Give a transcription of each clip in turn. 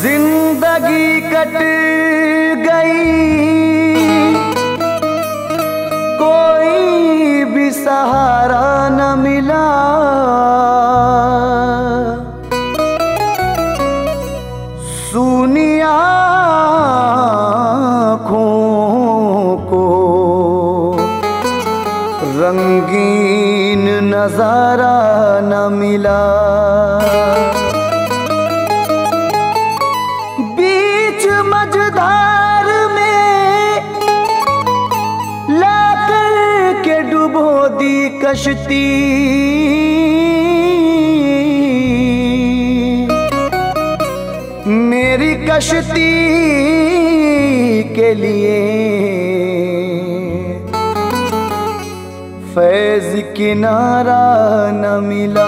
ज़िंदगी कट गई। कोई भी सहारा न मिला। नज़ारा न मिला। बीच मझधार में लाकर के डुबो दी कश्ती। मेरी कश्ती के लिए फैज किनारा न मिला।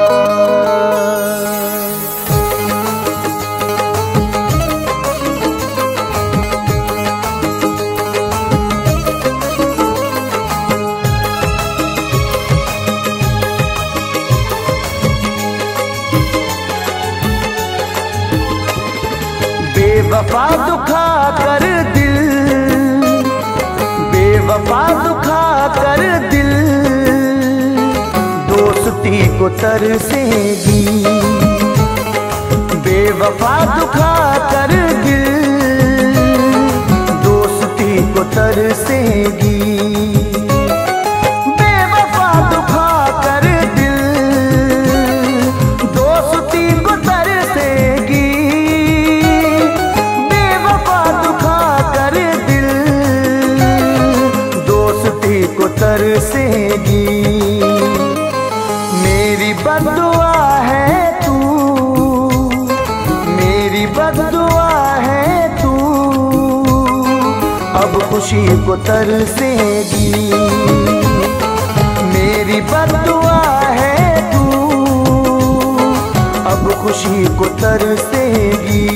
बेवफा दुखा कर दिल बेवफा दुखा कर दिल। दोस्ती को तरसेगी बेवफा दुखा कर दिल दोस्ती को तरसेगी। मेरी बदुआ है तू। अब खुशी को तरसेगी मेरी बदुआ है तू। अब खुशी को तरसेगी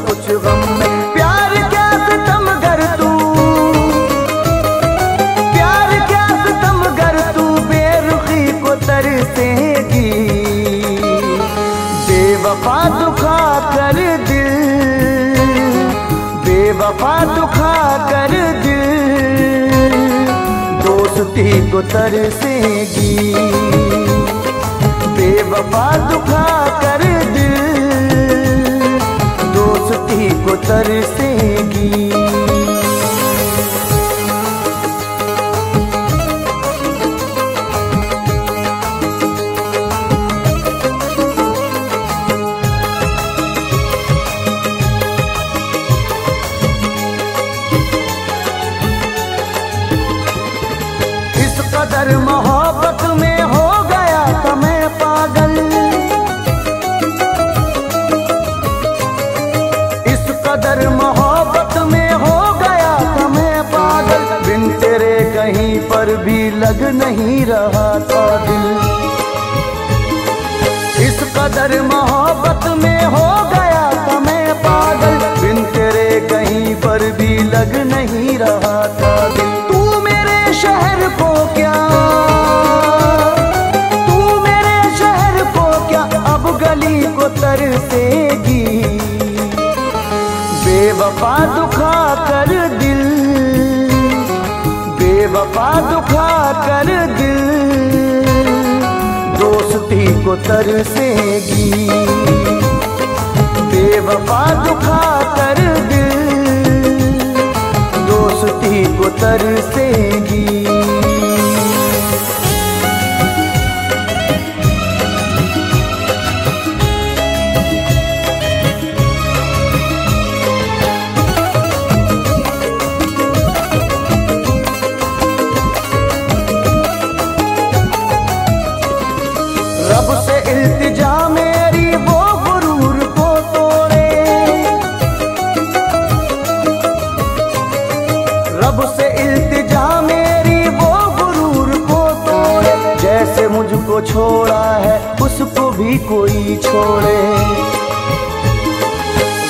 कुछ गम में। प्यार क्या गर तू? प्यार क्या गर तू? बेरुखी को तरसेगी। बेवफा दुखा कर दिल। बेवफा दुखा कर दिल। दोस्ती को तरसेगी। बेवफा दुखा कर दोस्ती को तरसेगी। कहीं भी लग नहीं रहा था दिल। इस कदर मोहब्बत में हो गया था मैं पागल। बिन तेरे कहीं पर भी लग नहीं रहा था दिल। तू मेरे शहर को क्या? तू मेरे शहर को क्या? अब गली को तरसेगी। बेवफा दुखा बेवफा दुखा कर दिल। दोस्ती को तरसेगी। बेवफा दुखा कर दिल। दोस्ती को तरसेगी। छोड़ा है, उसको भी कोई छोड़े।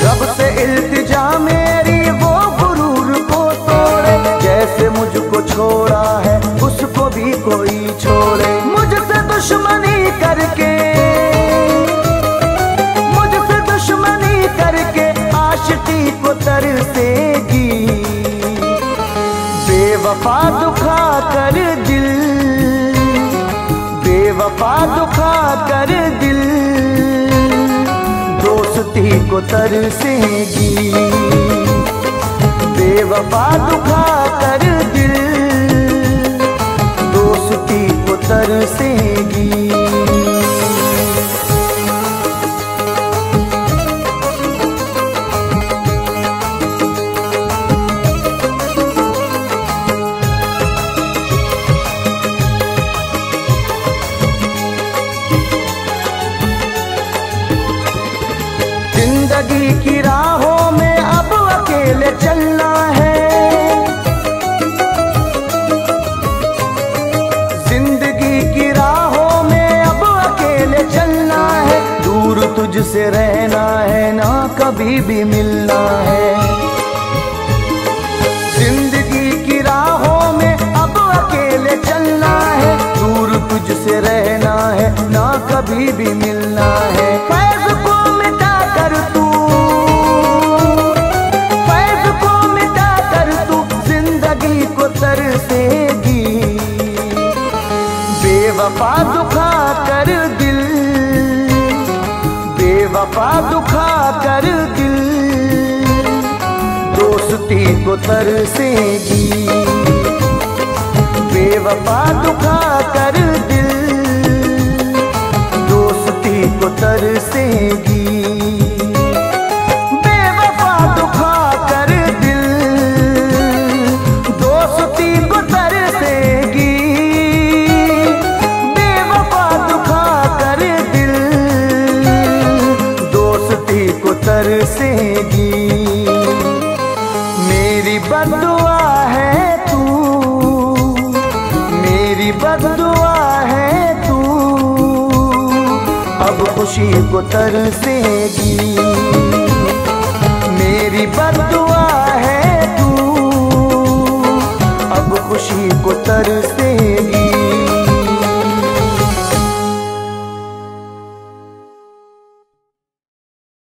रब से इल्तिजा मेरी, वो गुरूर को तोड़े। जैसे मुझको छोड़ा है, उसको भी कोई छोड़े। मुझसे दुश्मनी करके, मुझसे दुश्मनी करके आशिकी को तरसेगी। बेवफा दुखा कर को तरसेगी बेवफा दुखा कर दिल दोस्ती को तरसेगी की राहों में अब अकेले चलना है। ज़िंदगी की राहों में अब अकेले चलना है। दूर तुझसे रहना है, ना कभी भी मिलना है। ज़िंदगी की राहों में अब अकेले चलना है। दूर तुझसे रहना है, ना कभी भी मिलना है। बेवफा दुखा कर दिल। दोस्ती को तरसेगी। बेवफा दुखा कर दिल। दोस्ती को तरसेगी। बरसेगी मेरी बदुआ है तू। मेरी बदुआ है तू। अब खुशी को तरसेगी मेरी बदुआ है तू। अब खुशी को तरसेगी